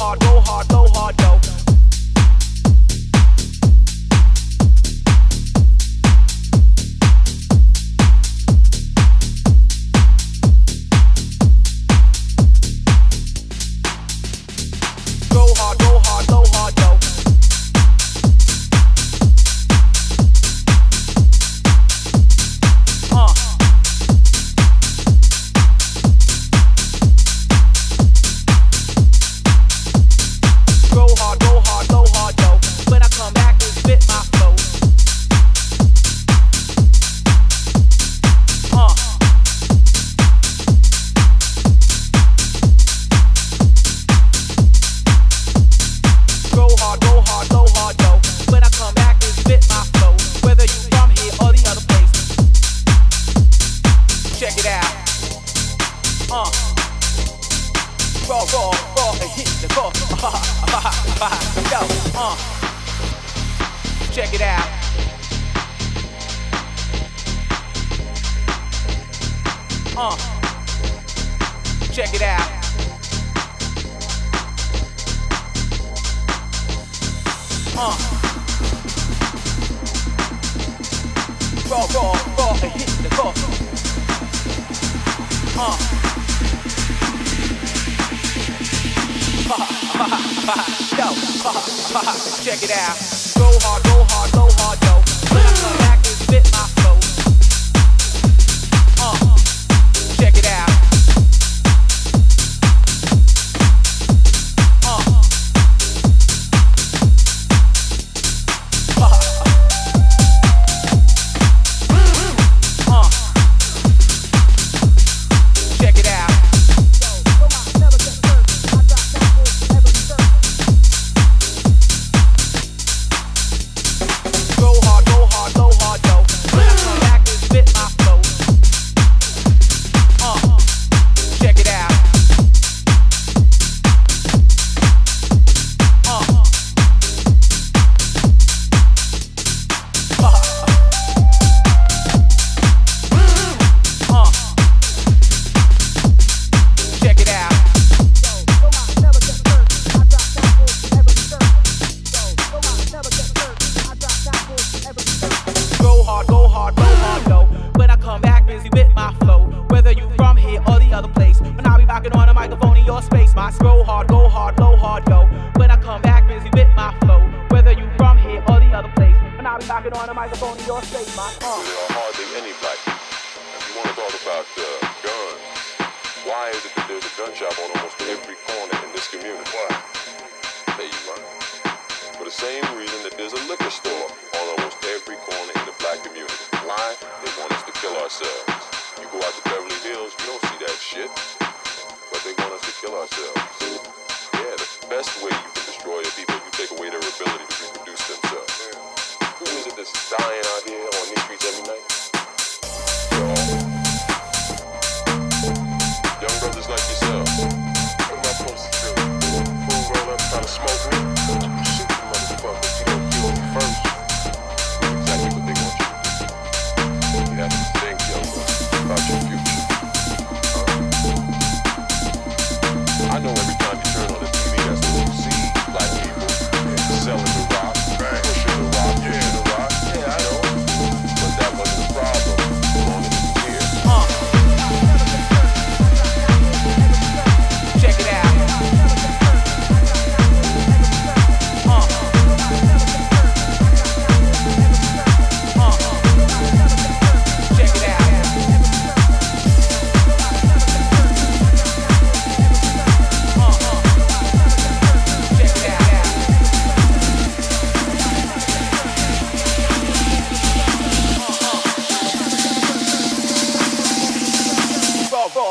hard, go hard, low Check it out. Uh. Check it out. Uh. Raw, raw, raw, and hit the car. Uh. Ha ha ha ha, yo, ha ha ha, check it out hard, go hard, go hard, go. my scroll hard, go hard, go hard, go. When I come back, busy with my flow. Whether you from here or the other place, when I'll be knocking on a microphone in your state, my uh. There are hardly any black people. If you want to talk about uh, guns, why is it that there's a gun shop on almost every corner in this community? Why? There you run. For the same reason that there's a liquor store on almost every corner in the black community. Why? They want us to kill ourselves. You go out to Beverly Hills, you don't see that shit but they want us to kill ourselves. Yeah, the best way you can destroy your people, you take away their ability to reproduce themselves. Who is it that's dying out here?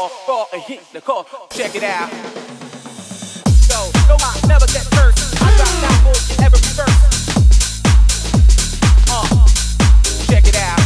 fall, and hit the car. Check it out. So, so I never get first. I drop down bullshit every verse. Uh, check it out.